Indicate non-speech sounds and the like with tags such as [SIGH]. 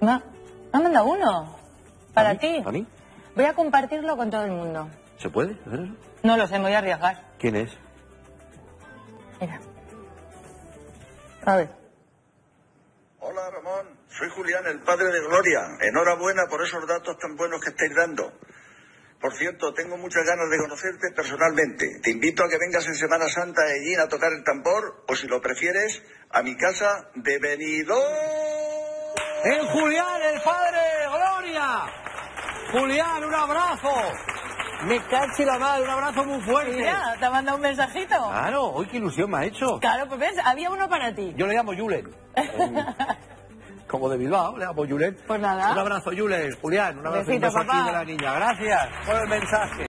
Ma, me ha mandado uno. Para ti. ¿A mí? Voy a compartirlo con todo el mundo. ¿Se puede hacer eso? No lo sé, me voy a arriesgar. ¿Quién es? Mira. A ver. Hola Ramón, soy Julián, el padre de Gloria. Enhorabuena por esos datos tan buenos que estáis dando. Por cierto, tengo muchas ganas de conocerte personalmente. Te invito a que vengas en Semana Santa a Ellín a tocar el tambor, o si lo prefieres, a mi casa de Benidorm. ¡El Julián, el padre Gloria! Julián, un abrazo. Me cachi la madre, un abrazo muy fuerte. Mira, te ha mandado un mensajito. Claro, hoy qué ilusión me ha hecho. Claro, pues ves, había uno para ti. Yo le llamo Julen. [LAUGHS] Como de Bilbao, le llamo Julen. Pues nada. Un abrazo, Julen. Julián, un abrazo Besito, un beso aquí papá. de la niña. Gracias por el mensaje.